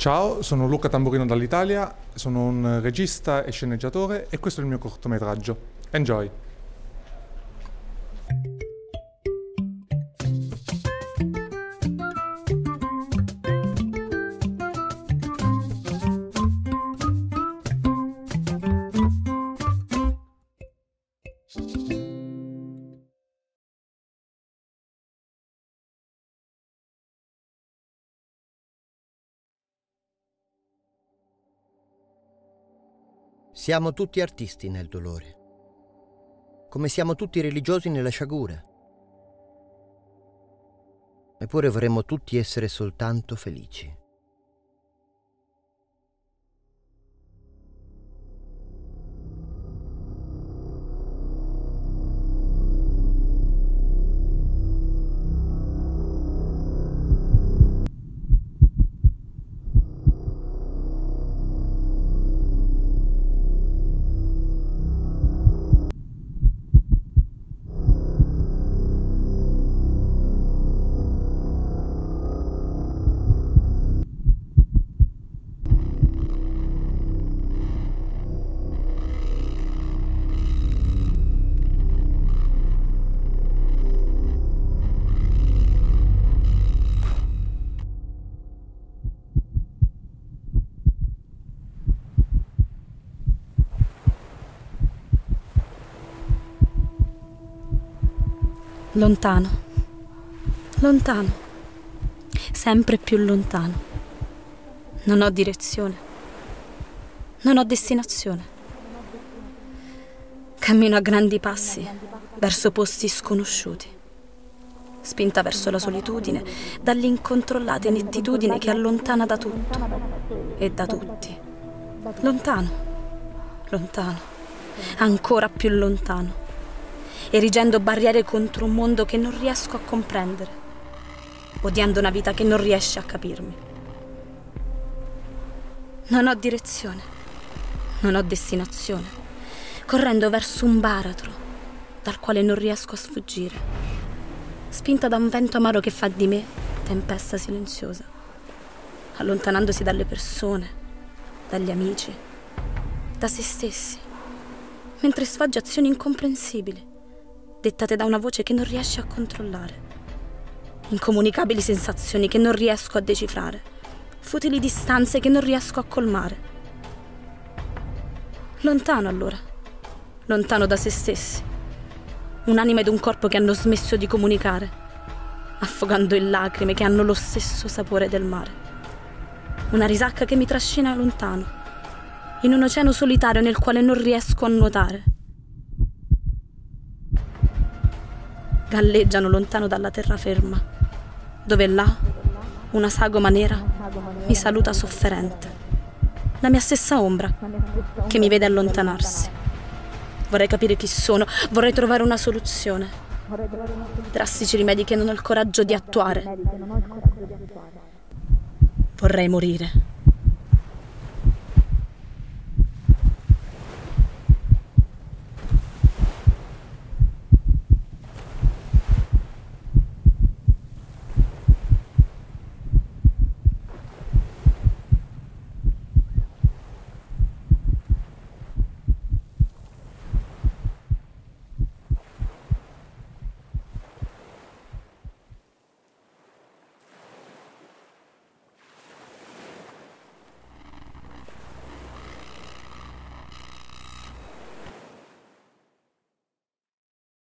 Ciao, sono Luca Tamburino dall'Italia, sono un regista e sceneggiatore e questo è il mio cortometraggio. Enjoy! Siamo tutti artisti nel dolore, come siamo tutti religiosi nella sciagura. Eppure vorremmo tutti essere soltanto felici. Lontano, lontano, sempre più lontano. Non ho direzione, non ho destinazione. Cammino a grandi passi verso posti sconosciuti, spinta verso la solitudine, dall'incontrollata inettitudine che allontana da tutto e da tutti. Lontano, lontano, ancora più lontano erigendo barriere contro un mondo che non riesco a comprendere, odiando una vita che non riesce a capirmi. Non ho direzione, non ho destinazione, correndo verso un baratro dal quale non riesco a sfuggire, spinta da un vento amaro che fa di me tempesta silenziosa, allontanandosi dalle persone, dagli amici, da se stessi, mentre sfoggia azioni incomprensibili dettate da una voce che non riesce a controllare. Incomunicabili sensazioni che non riesco a decifrare. Futili distanze che non riesco a colmare. Lontano allora, lontano da se stessi. Un'anima ed un corpo che hanno smesso di comunicare, affogando in lacrime che hanno lo stesso sapore del mare. Una risacca che mi trascina lontano, in un oceano solitario nel quale non riesco a nuotare galleggiano lontano dalla terraferma, dove là una sagoma nera mi saluta sofferente. La mia stessa ombra che mi vede allontanarsi. Vorrei capire chi sono, vorrei trovare una soluzione. Drastici rimedi che non ho il coraggio di attuare. Vorrei morire.